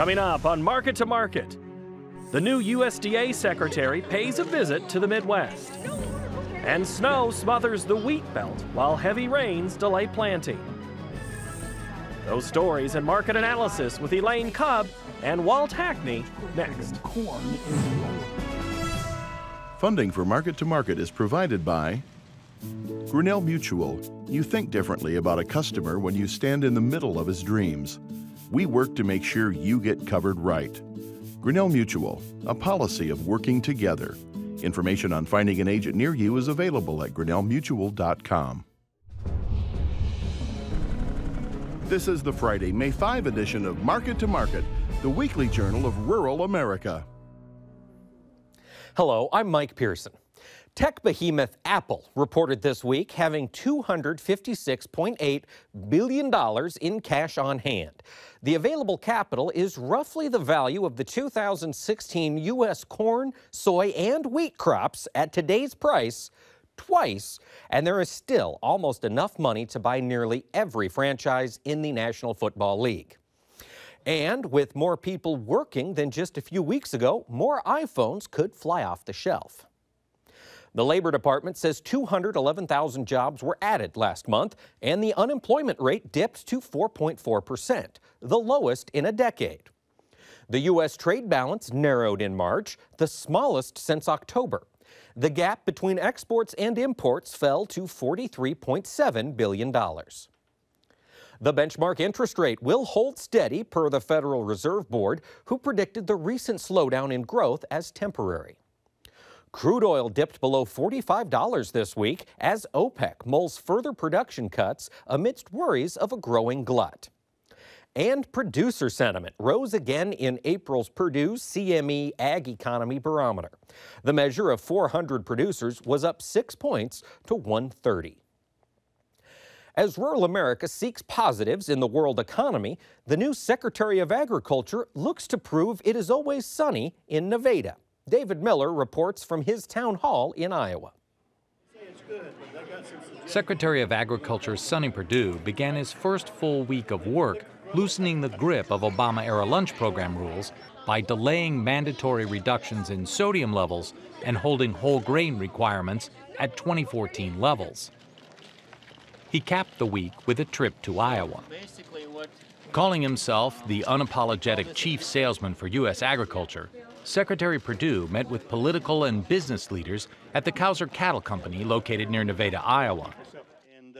Coming up on Market to Market, the new USDA secretary pays a visit to the Midwest. And snow smothers the wheat belt while heavy rains delay planting. Those stories and market analysis with Elaine Kub and Walt Hackney next. Funding for Market to Market is provided by Grinnell Mutual. You think differently about a customer when you stand in the middle of his dreams. We work to make sure you get covered right. Grinnell Mutual, a policy of working together. Information on finding an agent near you is available at grinnellmutual.com. This is the Friday, May 5 edition of Market to Market, the weekly journal of rural America. Hello, I'm Mike Pearson. Tech behemoth Apple reported this week having $256.8 billion in cash on hand. The available capital is roughly the value of the 2016 U.S. corn, soy, and wheat crops at today's price twice, and there is still almost enough money to buy nearly every franchise in the National Football League. And with more people working than just a few weeks ago, more iPhones could fly off the shelf. The Labor Department says 211,000 jobs were added last month, and the unemployment rate dipped to 4.4 percent, the lowest in a decade. The U.S. trade balance narrowed in March, the smallest since October. The gap between exports and imports fell to $43.7 billion. The benchmark interest rate will hold steady per the Federal Reserve Board, who predicted the recent slowdown in growth as temporary. Crude oil dipped below $45 this week as OPEC mulls further production cuts amidst worries of a growing glut. And producer sentiment rose again in April's Purdue CME Ag Economy Barometer. The measure of 400 producers was up six points to 130. As rural America seeks positives in the world economy, the new Secretary of Agriculture looks to prove it is always sunny in Nevada. David Miller reports from his town hall in Iowa. Secretary of Agriculture Sonny Perdue began his first full week of work loosening the grip of Obama era lunch program rules by delaying mandatory reductions in sodium levels and holding whole grain requirements at 2014 levels. He capped the week with a trip to Iowa. Calling himself the unapologetic chief salesman for U.S. agriculture, Secretary Perdue met with political and business leaders at the Couser Cattle Company located near Nevada, Iowa.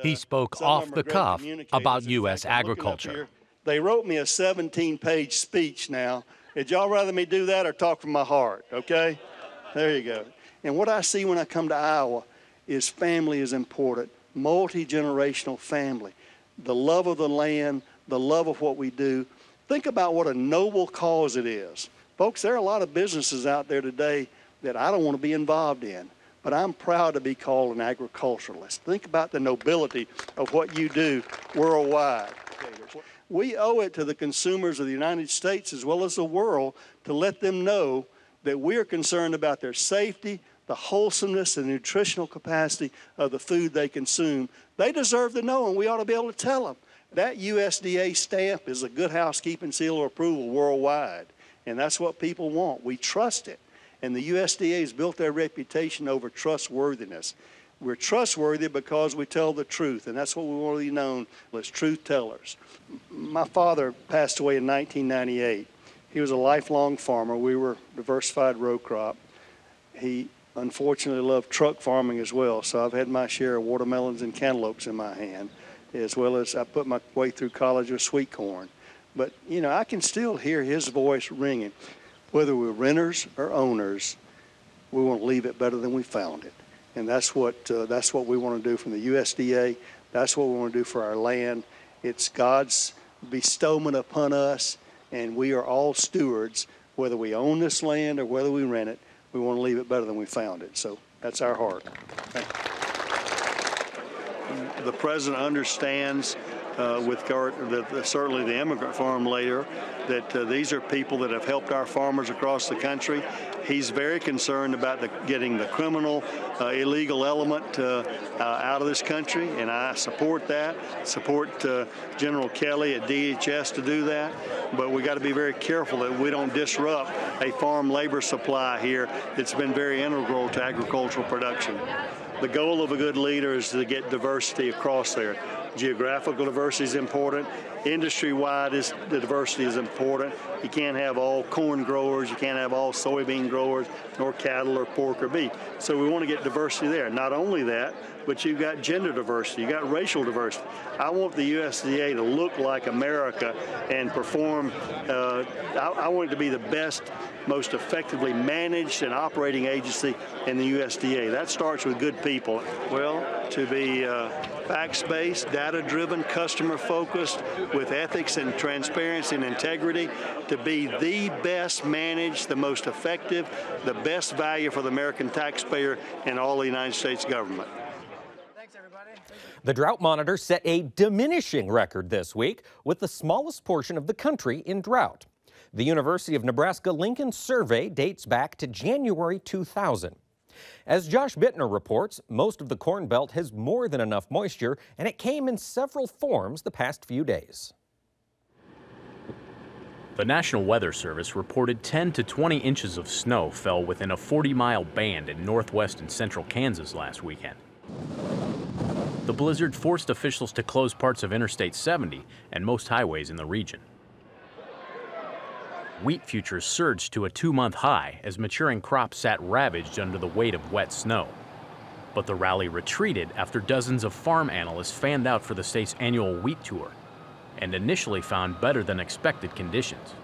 He spoke off the cuff about U.S. agriculture. They wrote me a 17 page speech now. Would y'all rather me do that or talk from my heart? Okay? There you go. And what I see when I come to Iowa is family is important, multi generational family. The love of the land, the love of what we do. Think about what a noble cause it is. Folks, there are a lot of businesses out there today that I don't want to be involved in, but I'm proud to be called an agriculturalist. Think about the nobility of what you do worldwide. We owe it to the consumers of the United States as well as the world to let them know that we are concerned about their safety, the wholesomeness and nutritional capacity of the food they consume. They deserve to know, and we ought to be able to tell them. That USDA stamp is a good housekeeping seal of approval worldwide, and that's what people want. We trust it. And the USDA has built their reputation over trustworthiness. We're trustworthy because we tell the truth, and that's what we want to be known as truth tellers. My father passed away in 1998. He was a lifelong farmer. We were diversified row crop. He unfortunately loved truck farming as well, so I've had my share of watermelons and cantaloupes in my hand, as well as I put my way through college with sweet corn. But, you know, I can still hear his voice ringing. Whether we're renters or owners, we want to leave it better than we found it and that's what uh, that's what we want to do from the USDA. That's what we want to do for our land. It's God's bestowment upon us, and we are all stewards. Whether we own this land or whether we rent it, we want to leave it better than we found it. So that's our heart. The president understands uh, with the, certainly the immigrant farm later, that uh, these are people that have helped our farmers across the country. He's very concerned about the, getting the criminal, uh, illegal element uh, uh, out of this country, and I support that. Support uh, General Kelly at DHS to do that, but we got to be very careful that we don't disrupt a farm labor supply here that's been very integral to agricultural production. The goal of a good leader is to get diversity across there. Geographical diversity is important. Industry-wide, is the diversity is important. You can't have all corn growers, you can't have all soybean growers, nor cattle or pork or beef. So we want to get diversity there. Not only that, but you've got gender diversity, you've got racial diversity. I want the USDA to look like America and perform, uh, I, I want it to be the best most effectively managed and operating agency in the USDA. That starts with good people. Well, to be uh, facts-based, data-driven, customer-focused, with ethics and transparency and integrity, to be the best managed, the most effective, the best value for the American taxpayer and all the United States government. The drought monitor set a diminishing record this week with the smallest portion of the country in drought. The University of Nebraska Lincoln survey dates back to January 2000. As Josh Buettner reports, most of the Corn Belt has more than enough moisture, and it came in several forms the past few days. The National Weather Service reported 10 to 20 inches of snow fell within a 40-mile band in northwest and central Kansas last weekend. The blizzard forced officials to close parts of Interstate 70 and most highways in the region. Wheat futures surged to a two-month high as maturing crops sat ravaged under the weight of wet snow. But the rally retreated after dozens of farm analysts fanned out for the state's annual wheat tour and initially found better than expected conditions.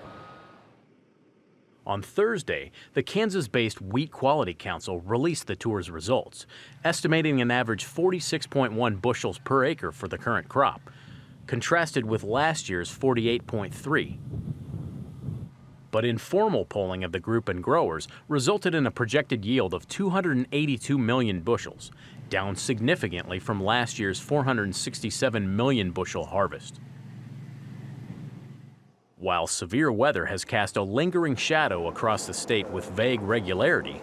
On Thursday, the Kansas-based Wheat Quality Council released the tour's results, estimating an average 46.1 bushels per acre for the current crop, contrasted with last year's 48.3 but informal polling of the group and growers resulted in a projected yield of 282 million bushels, down significantly from last year's 467 million bushel harvest. While severe weather has cast a lingering shadow across the state with vague regularity,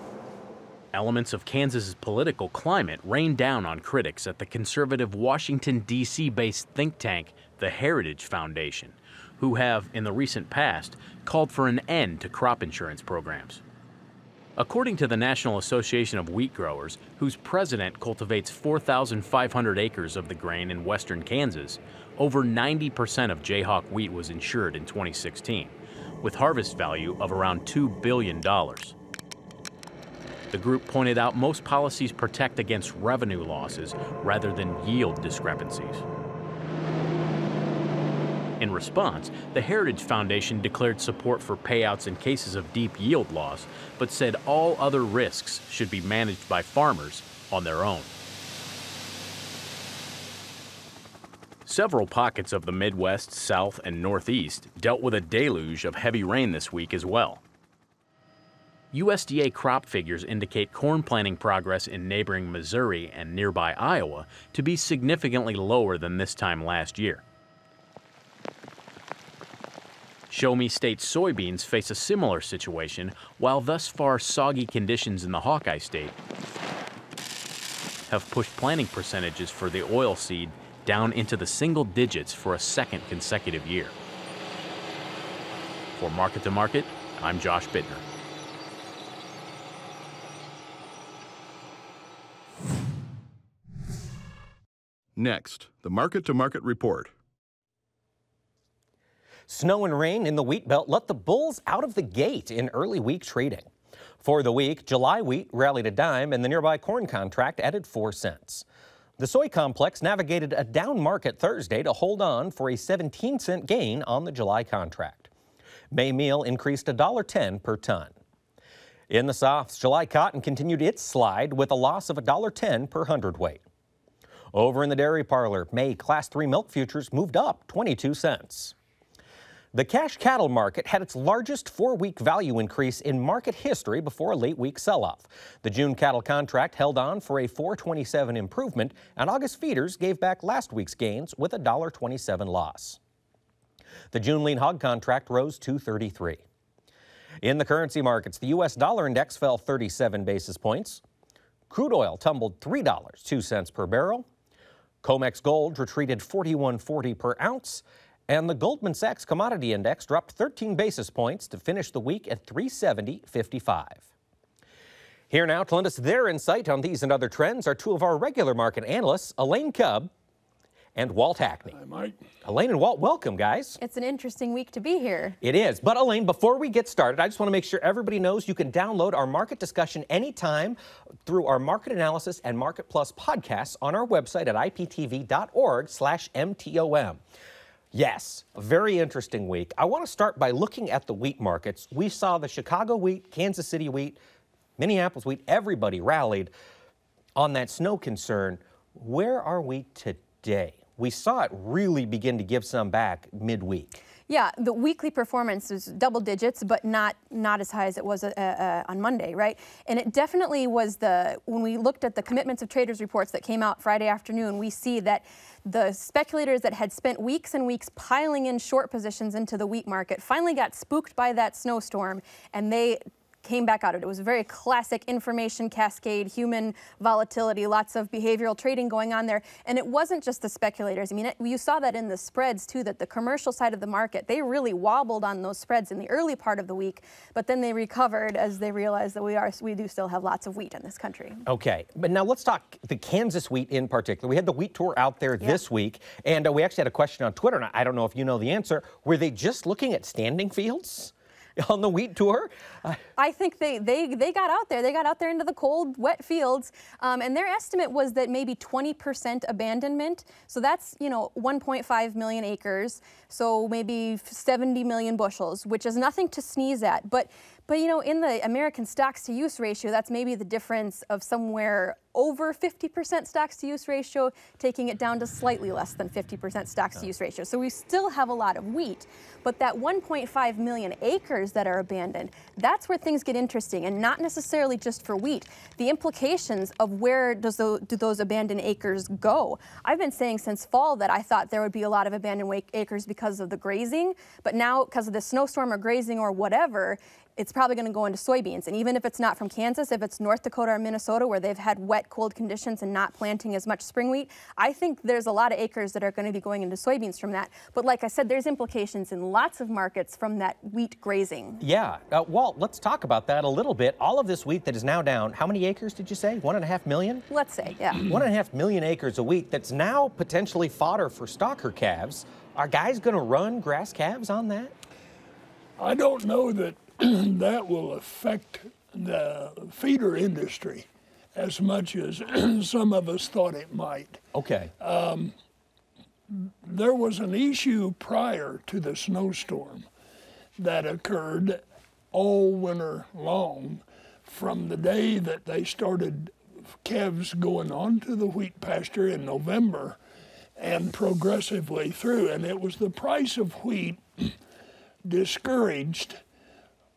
elements of Kansas's political climate rained down on critics at the conservative Washington, D.C. based think tank, the Heritage Foundation, who have, in the recent past, called for an end to crop insurance programs. According to the National Association of Wheat Growers, whose president cultivates 4,500 acres of the grain in western Kansas, over 90% of Jayhawk wheat was insured in 2016, with harvest value of around $2 billion. The group pointed out most policies protect against revenue losses rather than yield discrepancies. In response, the Heritage Foundation declared support for payouts in cases of deep yield loss, but said all other risks should be managed by farmers on their own. Several pockets of the Midwest, South, and Northeast dealt with a deluge of heavy rain this week as well. USDA crop figures indicate corn planting progress in neighboring Missouri and nearby Iowa to be significantly lower than this time last year. Show Me State soybeans face a similar situation, while thus far soggy conditions in the Hawkeye State have pushed planting percentages for the oilseed down into the single digits for a second consecutive year. For Market to Market, I'm Josh Buettner. Next, the Market to Market Report. Snow and rain in the wheat belt let the bulls out of the gate in early week trading. For the week, July wheat rallied a dime and the nearby corn contract added 4 cents. The soy complex navigated a down market Thursday to hold on for a 17 cent gain on the July contract. May meal increased $1.10 per ton. In the South, July cotton continued its slide with a loss of $1.10 per hundredweight. Over in the dairy parlor, May Class 3 milk futures moved up 22 cents. The cash cattle market had its largest four week value increase in market history before a late week sell off. The June cattle contract held on for a 427 improvement, and August feeders gave back last week's gains with a $1.27 loss. The June lean hog contract rose 233. In the currency markets, the U.S. dollar index fell 37 basis points. Crude oil tumbled $3, 2 cents per barrel. COMEX gold retreated 41.40 per ounce, and the Goldman Sachs Commodity Index dropped 13 basis points to finish the week at 370.55. Here now to lend us their insight on these and other trends are two of our regular market analysts, Elaine Kub and Walt Hackney. Hi, Mike. Elaine and Walt, welcome, guys. It's an interesting week to be here. It is. But Elaine, before we get started, I just want to make sure everybody knows you can download our market discussion anytime through our market analysis and Market Plus podcasts on our website at iptv.org slash MTOM. Yes, a very interesting week. I want to start by looking at the wheat markets. We saw the Chicago wheat, Kansas City wheat, Minneapolis wheat, everybody rallied on that snow concern. Where are we today? We saw it really begin to give some back midweek. Yeah, the weekly performance was double digits, but not not as high as it was uh, uh, on Monday, right? And it definitely was the when we looked at the commitments of traders reports that came out Friday afternoon, we see that the speculators that had spent weeks and weeks piling in short positions into the wheat market finally got spooked by that snowstorm, and they came back out of it. It was a very classic information cascade, human volatility, lots of behavioral trading going on there. And it wasn't just the speculators. I mean, it, you saw that in the spreads too, that the commercial side of the market, they really wobbled on those spreads in the early part of the week, but then they recovered as they realized that we are we do still have lots of wheat in this country. Okay, but now let's talk the Kansas wheat in particular. We had the wheat tour out there this week, and uh, we actually had a question on Twitter, and I don't know if you know the answer. Were they just looking at standing fields? on the wheat tour? I think they, they, they got out there. They got out there into the cold, wet fields, um, and their estimate was that maybe 20% abandonment. So that's, you know, 1.5 million acres, so maybe 70 million bushels, which is nothing to sneeze at. But but you know, in the American stocks to use ratio, that's maybe the difference of somewhere over 50% stocks to use ratio, taking it down to slightly less than 50% stocks to use ratio. So we still have a lot of wheat, but that 1.5 million acres that are abandoned, that's where things get interesting and not necessarily just for wheat. The implications of where does those, do those abandoned acres go? I've been saying since fall that I thought there would be a lot of abandoned acres because of the grazing, but now because of the snowstorm or grazing or whatever, it's probably going to go into soybeans. And even if it's not from Kansas, if it's North Dakota or Minnesota where they've had wet, cold conditions and not planting as much spring wheat, I think there's a lot of acres that are going to be going into soybeans from that. But like I said, there's implications in lots of markets from that wheat grazing. Yeah. Uh, Walt, let's talk about that a little bit. All of this wheat that is now down, how many acres did you say? One and a half million? Let's say, yeah. One and a half million acres of wheat that's now potentially fodder for stocker calves. Are guys going to run grass calves on that? I don't know that that will affect the feeder industry as much as some of us thought it might. Okay. Um, there was an issue prior to the snowstorm that occurred all winter long from the day that they started calves going onto the wheat pasture in November and progressively through. And it was the price of wheat discouraged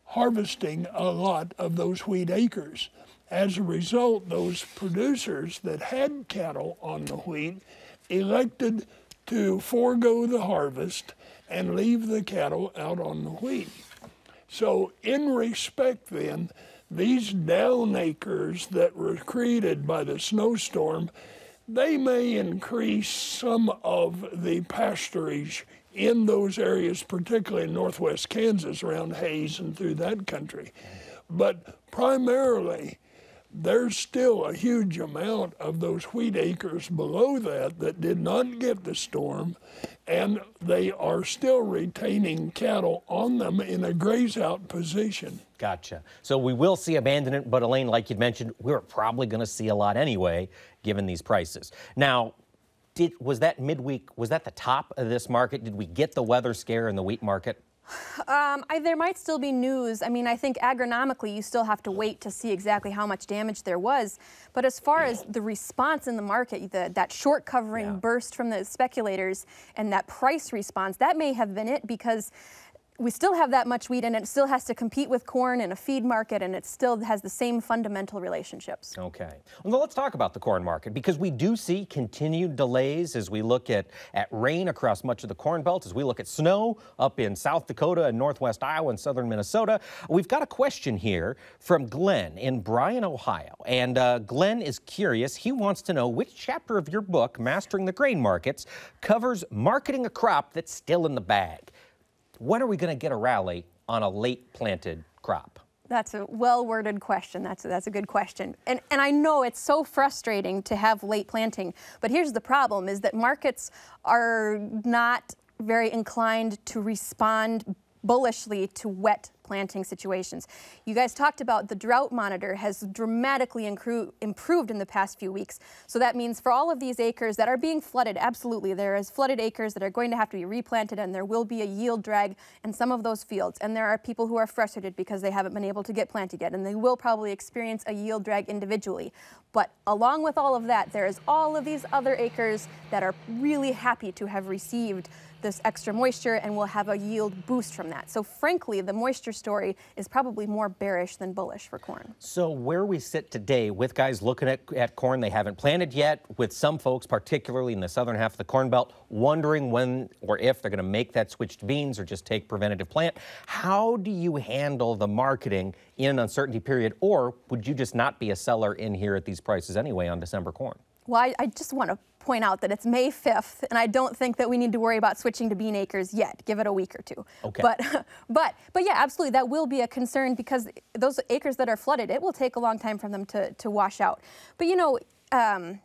harvesting a lot of those wheat acres. As a result, those producers that had cattle on the wheat elected to forego the harvest and leave the cattle out on the wheat. So, in respect, then, these down acres that were created by the snowstorm, they may increase some of the pasturage in those areas, particularly in northwest Kansas around Hays and through that country. But primarily, there's still a huge amount of those wheat acres below that that did not get the storm, and they are still retaining cattle on them in a graze out position. Gotcha. So we will see abandonment, but Elaine, like you mentioned, we're probably going to see a lot anyway, given these prices. Now, did, was that midweek, was that the top of this market? Did we get the weather scare in the wheat market? Um, I, there might still be news. I mean, I think agronomically, you still have to wait to see exactly how much damage there was. But as far as the response in the market, the, that short covering yeah. burst from the speculators and that price response, that may have been it because we still have that much wheat and it still has to compete with corn in a feed market and it still has the same fundamental relationships. Okay. Well, let's talk about the corn market because we do see continued delays as we look at, at rain across much of the corn belt, as we look at snow up in South Dakota and northwest Iowa and southern Minnesota. We've got a question here from Glenn in Bryan, Ohio. And uh, Glenn is curious. He wants to know which chapter of your book, Mastering the Grain Markets, covers marketing a crop that's still in the bag when are we going to get a rally on a late planted crop? That's a well-worded question. That's a, that's a good question. And, and I know it's so frustrating to have late planting, but here's the problem is that markets are not very inclined to respond bullishly to wet planting situations. You guys talked about the drought monitor has dramatically improved in the past few weeks. So that means for all of these acres that are being flooded, absolutely, there is flooded acres that are going to have to be replanted and there will be a yield drag in some of those fields. And there are people who are frustrated because they haven't been able to get planted yet and they will probably experience a yield drag individually. But along with all of that, there is all of these other acres that are really happy to have received this extra moisture and we'll have a yield boost from that. So frankly, the moisture story is probably more bearish than bullish for corn. So where we sit today with guys looking at, at corn they haven't planted yet, with some folks, particularly in the southern half of the Corn Belt, wondering when or if they're going to make that switch to beans or just take preventative plant, how do you handle the marketing in an uncertainty period? Or would you just not be a seller in here at these prices anyway on December corn? Well, I, I just want to point out that it's May 5th, and I don't think that we need to worry about switching to bean acres yet. Give it a week or two. Okay. But, but, but yeah, absolutely, that will be a concern because those acres that are flooded, it will take a long time for them to, to wash out. But you know, um,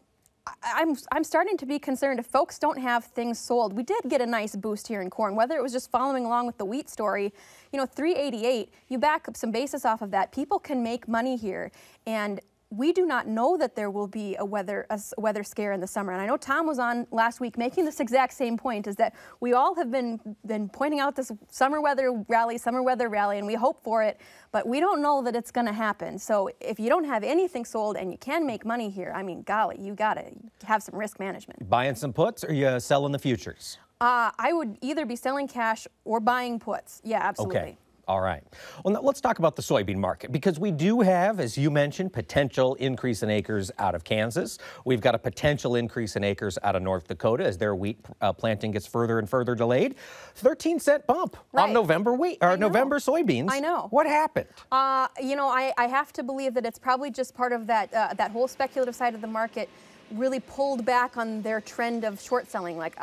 I'm, I'm starting to be concerned if folks don't have things sold. We did get a nice boost here in corn, whether it was just following along with the wheat story. You know, 388, you back up some basis off of that. People can make money here. And we do not know that there will be a weather a weather scare in the summer. And I know Tom was on last week making this exact same point: is that we all have been been pointing out this summer weather rally, summer weather rally, and we hope for it, but we don't know that it's going to happen. So if you don't have anything sold and you can make money here, I mean, golly, you got to have some risk management. Buying some puts, or you selling the futures? Uh, I would either be selling cash or buying puts. Yeah, absolutely. Okay. All right. Well, now let's talk about the soybean market because we do have, as you mentioned, potential increase in acres out of Kansas. We've got a potential increase in acres out of North Dakota as their wheat uh, planting gets further and further delayed. 13 cent bump right. on November wheat or November soybeans. I know. What happened? Uh, you know, I, I, have to believe that it's probably just part of that uh, that whole speculative side of the market really pulled back on their trend of short selling. Like,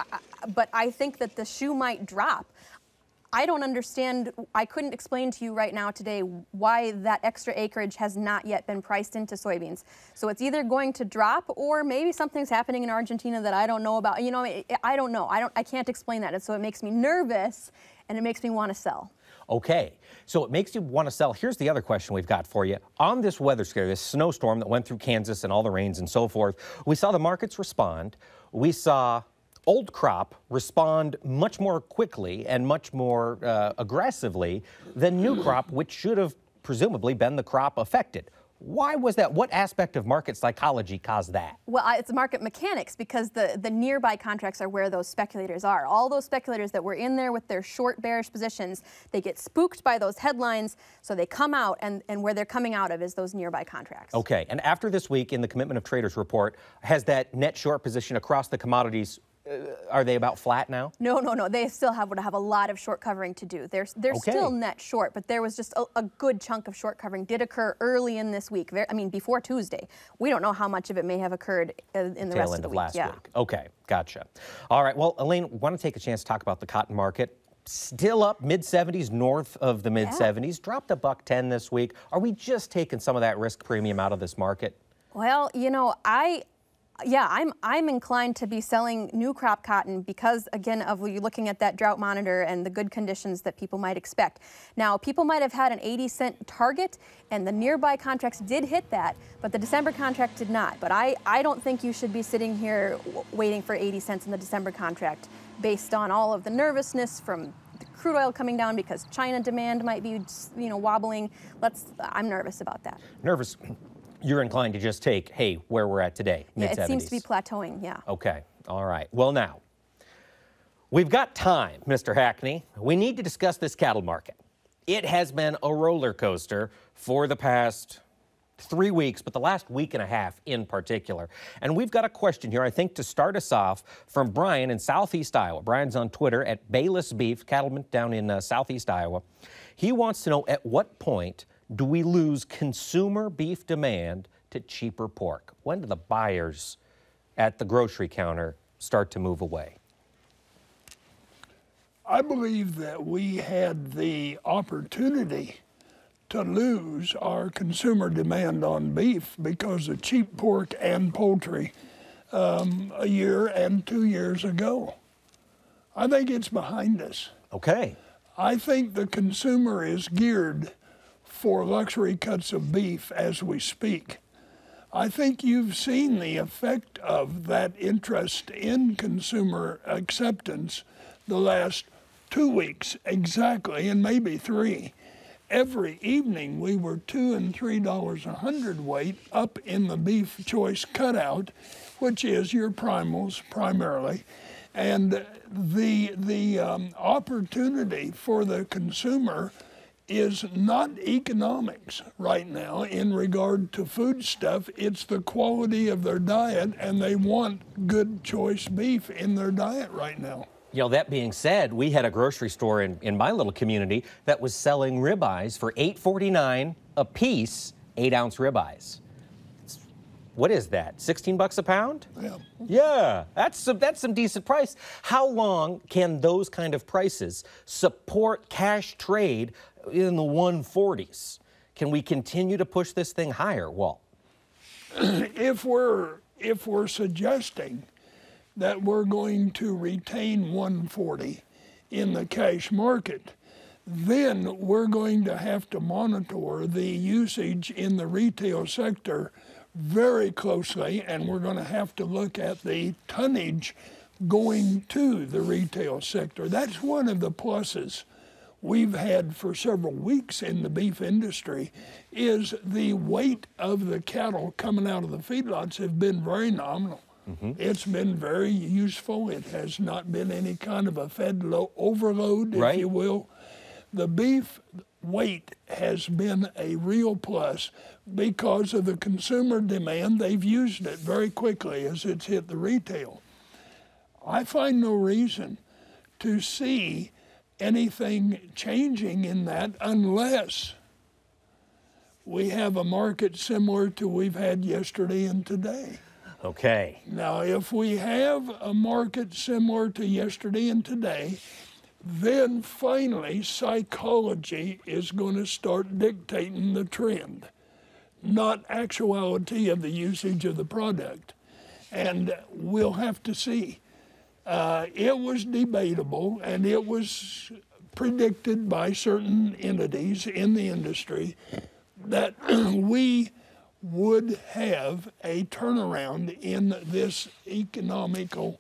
but I think that the shoe might drop. I don't understand, I couldn't explain to you right now today why that extra acreage has not yet been priced into soybeans. So it's either going to drop or maybe something's happening in Argentina that I don't know about. You know, I don't know. I, don't, I can't explain that. And so it makes me nervous and it makes me want to sell. Okay, so it makes you want to sell. Here's the other question we've got for you. On this weather scare, this snowstorm that went through Kansas and all the rains and so forth, we saw the markets respond. We saw old crop respond much more quickly and much more uh, aggressively than new crop, which should have presumably been the crop affected. Why was that? What aspect of market psychology caused that? Well, it's market mechanics because the, the nearby contracts are where those speculators are. All those speculators that were in there with their short bearish positions, they get spooked by those headlines, so they come out, and, and where they're coming out of is those nearby contracts. Okay, and after this week in the Commitment of Traders report, has that net short position across the commodities are they about flat now? No, no, no. They still have would have a lot of short covering to do. They're they're okay. still net short, but there was just a, a, good chunk of short covering did occur early in this week. I mean, before Tuesday. We don't know how much of it may have occurred uh, in the Tail rest of the week. Last yeah. week. Okay, gotcha. All right. Well, Elaine, want to take a chance to talk about the cotton market? Still up mid 70s, north of the mid 70s. Yeah. Dropped a buck 10 this week. Are we just taking some of that risk premium out of this market? Well, you know, I yeah, I'm I'm inclined to be selling new crop cotton because again of looking at that drought monitor and the good conditions that people might expect. Now, people might have had an 80 cent target and the nearby contracts did hit that, but the December contract did not. But I I don't think you should be sitting here waiting for 80 cents in the December contract based on all of the nervousness from crude oil coming down because China demand might be you know wobbling. Let's I'm nervous about that. Nervous you're inclined to just take, hey, where we're at today, yeah, it seems to be plateauing, yeah. Okay, all right. Well, now, We've got time, Mr. Hackney. We need to discuss this cattle market. It has been a roller coaster for the past three weeks, but the last week and a half in particular. And we've got a question here, I think, to start us off from Brian in Southeast Iowa. Brian's on Twitter at Bayless Beef, cattleman down in uh, Southeast Iowa. He wants to know at what point do we lose consumer beef demand to cheaper pork? When do the buyers at the grocery counter start to move away? I believe that we had the opportunity to lose our consumer demand on beef because of cheap pork and poultry um, a year and two years ago. I think it's behind us. Okay. I think the consumer is geared for luxury cuts of beef as we speak. I think you've seen the effect of that interest in consumer acceptance the last two weeks exactly, and maybe three. Every evening we were two and three dollars a hundredweight up in the beef choice cutout, which is your primals primarily, and the the um, opportunity for the consumer is not economics right now in regard to food stuff. It's the quality of their diet, and they want good choice beef in their diet right now. You know, that being said, we had a grocery store in, in my little community that was selling ribeyes for $8.49 a piece, eight ounce ribeyes. What is that? 16 bucks a pound? Yeah. Yeah, that's some, that's some decent price. How long can those kind of prices support cash trade in the 140s? Can we continue to push this thing higher, Walt? if we're if we're suggesting that we're going to retain 140 in the cash market, then we're going to have to monitor the usage in the retail sector very closely, and we're going to have to look at the tonnage going to the retail sector. That's one of the pluses we've had for several weeks in the beef industry is the weight of the cattle coming out of the feedlots have been very nominal. Mm-hmm. It's been very useful. It has not been any kind of a fed lo- overload, if Right. you will. The beef weight has been a real plus because of the consumer demand. They've used it very quickly as it's hit the retail. I find no reason to see anything changing in that unless we have a market similar to we've had yesterday and today. Okay. Now, if we have a market similar to yesterday and today, then finally psychology is going to start dictating the trend, not actuality of the usage of the product. And we'll have to see. Uh, it was debatable and it was predicted by certain entities in the industry that we would have a turnaround in this economical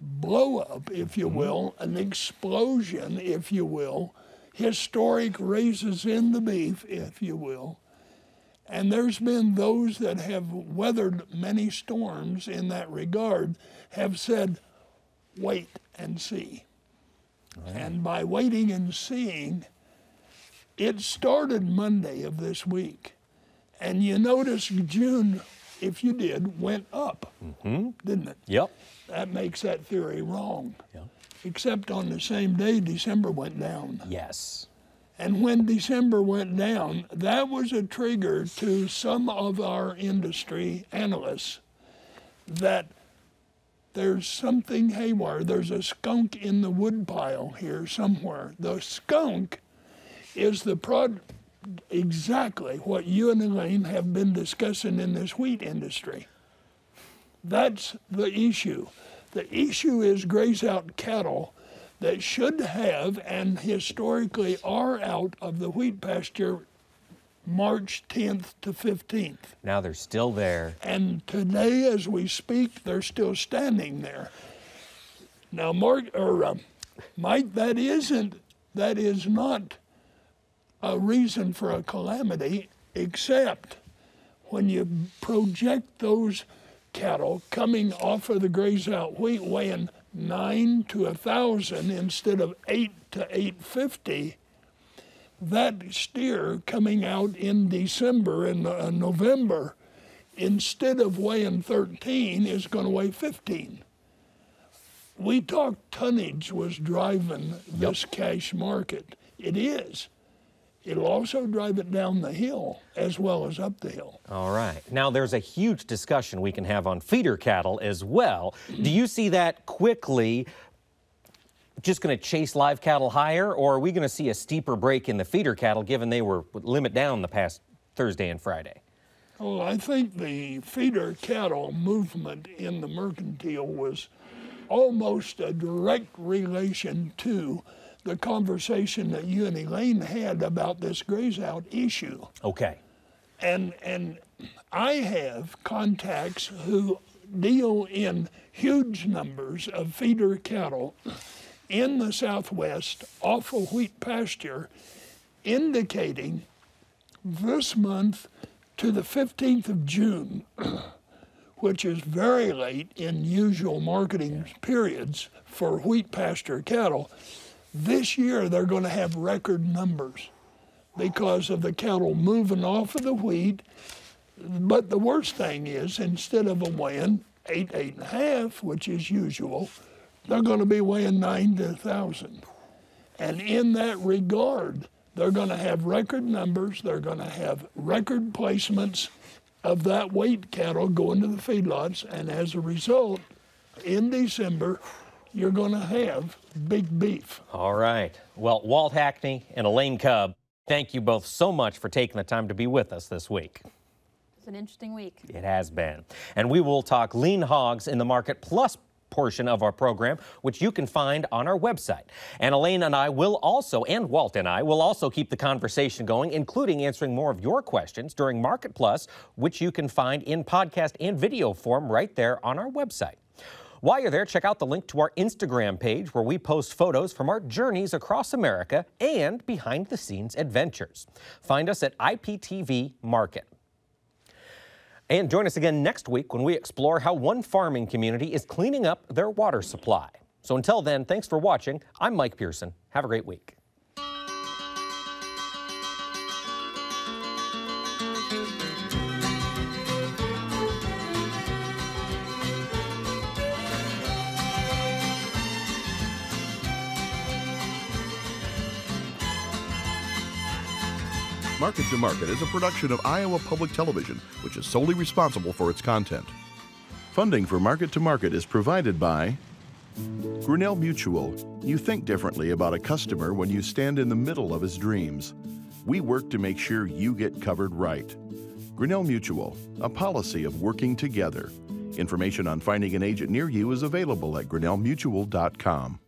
blow up, if you will, an explosion, if you will, historic raises in the beef, if you will. And there's been those that have weathered many storms in that regard, have said, wait and see. And by waiting and seeing, it started Monday of this week. And you notice June, if you did, went up, mm-hmm. didn't it? Yep. That makes that theory wrong. Yep. Except on the same day, December went down. Yes. And when December went down, that was a trigger to some of our industry analysts that there's something haywire. There's a skunk in the woodpile here somewhere. The skunk is the prod exactly what you and Elaine have been discussing in this wheat industry. That's the issue. The issue is graze out cattle that should have and historically are out of the wheat pasture March 10th to 15th. Now they're still there. And today, as we speak, they're still standing there. Now, Mark or um, Mike, that isn't that is not a reason for a calamity, except when you project those cattle coming off of the graze out wheat weighing nine to a thousand instead of eight to 850, that steer coming out in December and uh, November, instead of weighing 13, is going to weigh 15. We talked tonnage was driving this cash market. It is. It'll also drive it down the hill as well as up the hill. All right. Now, there's a huge discussion we can have on feeder cattle as well. Do you see that quickly just going to chase live cattle higher, or are we going to see a steeper break in the feeder cattle given they were limit down the past Thursday and Friday? Well, I think the feeder cattle movement in the mercantile was almost a direct relation to the conversation that you and Elaine had about this graze out issue. Okay. And and I have contacts who deal in huge numbers of feeder cattle in the southwest off of wheat pasture, indicating this month to the 15th of June, which is very late in usual marketing periods for wheat pasture cattle, this year they're going to have record numbers because of the cattle moving off of the wheat. But the worst thing is, instead of a win, eight, eight and a half, which is usual, they're going to be weighing nine to thousand. And in that regard, they're going to have record numbers. They're going to have record placements of that weight cattle going to the feedlots. And as a result, in December, you're going to have big beef. All right. Well, Walt Hackney and Elaine Kub, thank you both so much for taking the time to be with us this week. It's an interesting week. It has been. And we will talk lean hogs in the market plus portion of our program, which you can find on our website. And Elaine and I will also, and Walt and I, will also keep the conversation going, including answering more of your questions during Market Plus, which you can find in podcast and video form right there on our website. While you're there, check out the link to our Instagram page where we post photos from our journeys across America and behind the scenes adventures. Find us at IPTV Market. And join us again next week when we explore how one farming community is cleaning up their water supply. So until then, thanks for watching. I'm Mike Pearson. Have a great week. Market to Market is a production of Iowa Public Television, which is solely responsible for its content. Funding for Market to Market is provided by Grinnell Mutual. You think differently about a customer when you stand in the middle of his dreams. We work to make sure you get covered right. Grinnell Mutual, a policy of working together. Information on finding an agent near you is available at grinnellmutual.com.